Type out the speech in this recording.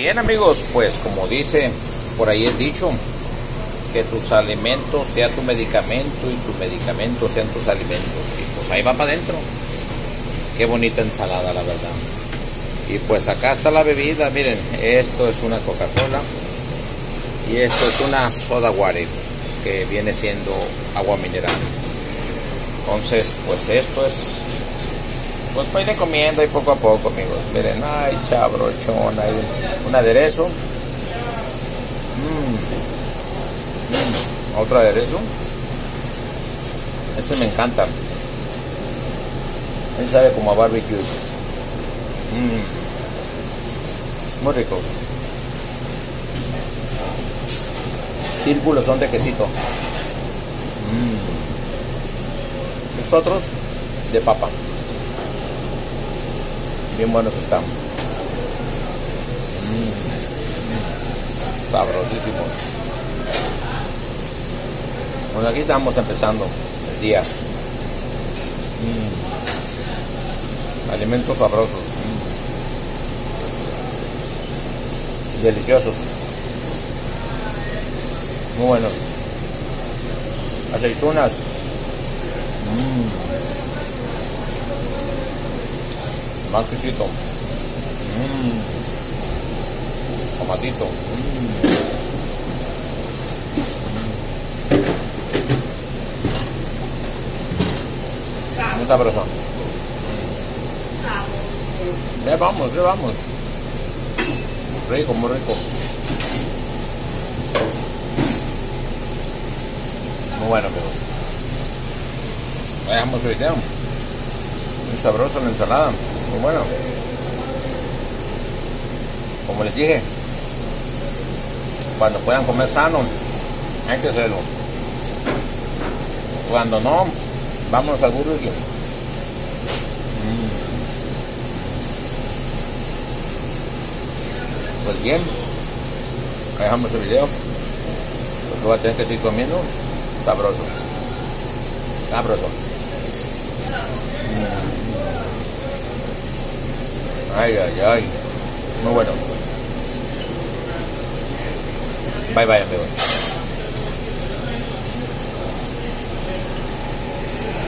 Bien amigos, pues como dice por ahí el dicho, que tus alimentos sea tu medicamento y tu medicamento sean tus alimentos. Y pues ahí va para adentro. Qué bonita ensalada, la verdad. Y pues acá está la bebida, miren, esto es una Coca-Cola y esto es una soda water que viene siendo agua mineral. Entonces, pues esto es pues para ir comiendo y poco a poco, amigos. Miren, ay, chabrochón, hay un aderezo. Mm. Mm. Otro aderezo. Este me encanta. Este sabe como a barbecue. Mm. Muy rico. Círculos son de quesito. Mm. Estos otros de papa. Bien buenos están. Mm. Sabrosísimos. Bueno, aquí estamos empezando el día. Mm. Alimentos sabrosos. Mm. Deliciosos. Muy buenos. Aceitunas. Mm. Más quesito. Mm. Tomatito. Mm. Muy sabroso. Ya vamos, ya vamos. Rico, muy rico. Muy bueno. Veamos el video. Muy sabroso la ensalada. Muy bueno. Como les dije, cuando puedan comer sano, hay que hacerlo. Cuando no, vámonos al burro Pues bien, dejamos el video. Porque voy a tener que seguir comiendo sabroso. Sabroso. Ay, ay, ay. Muy bueno. Bye bye amigos.